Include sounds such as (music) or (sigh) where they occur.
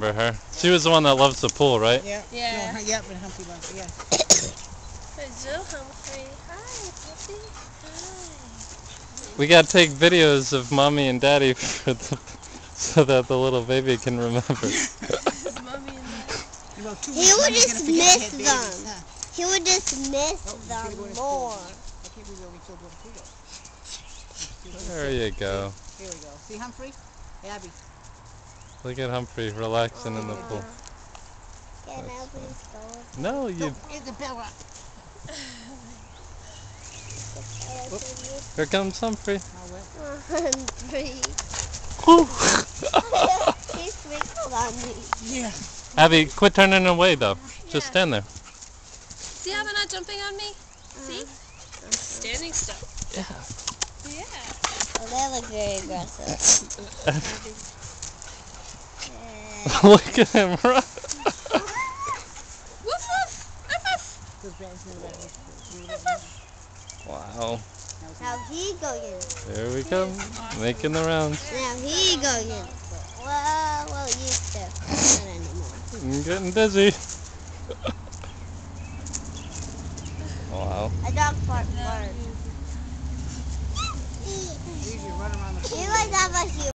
remember her. She was the one that loves the pool, right? Yeah. Yeah. No, yep, and Humphrey loves it, yeah. Hello, Humphrey. Hi, puppy. Hi. We gotta take videos of mommy and daddy (laughs) for the, so that the little baby can remember. (laughs) Mommy and dad. In He would Mommy's just gonna forget he miss had babies, them. huh? He would just miss Oh, them go to school. more. I can't believe we only killed one poodle. There you go. Here we go. See Humphrey? Abby. Look at Humphrey relaxing in the oh, pool. Can I please go? No, you. Isabella. Here comes Humphrey. Oh, how wet? Hungry. Whew. he sprinkled on me. Yeah. Abby, quit turning away though. Just stand there. See how they're not jumping on me? See? I'm standing still. Yeah. Yeah. Oh, they look very aggressive. (laughs) (laughs) Look at him (laughs) run. Wow. Now he going. There we go. Making the rounds. Now he going. Well, well, used to. Not anymore. I'm getting dizzy. wow. A dog fart fart. Usually run around the pool. You have a